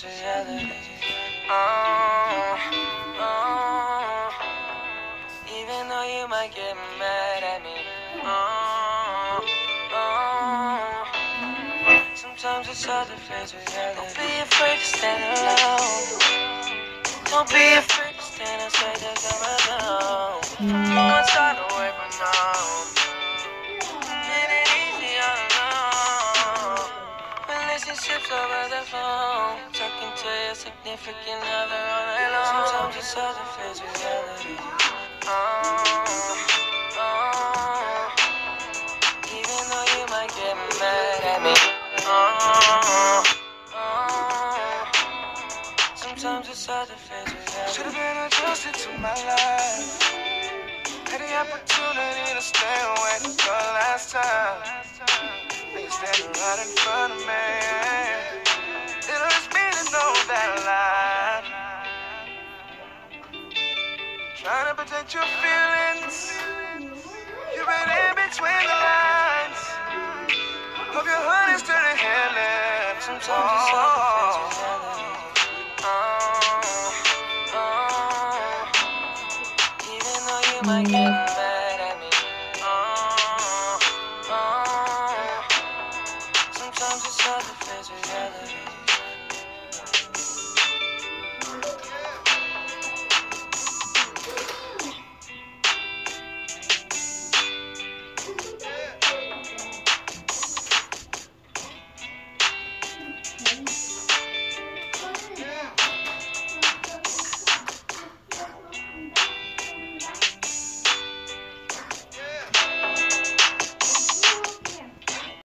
Oh, oh. Even though you might get mad at me. Oh, oh. Sometimes it's hard to face reality. Don't be afraid to stand alone. Don't be afraid to stand outside the comfort zone. No one's trying to away from home. Alone. Relationships over the phone. To your significant other all night long. Sometimes it's hard to face reality. Oh, oh. Even though you might get mad at me. Oh, oh. Sometimes it's hard to face reality. Should've been adjusted to my life. Had the opportunity to stay away the last time. Now you're standing right in front of me. Trying to protect your feelings. You've been in between the lines. Hope your is might get mad at me. Oh, oh. Sometimes it's hard to face reality.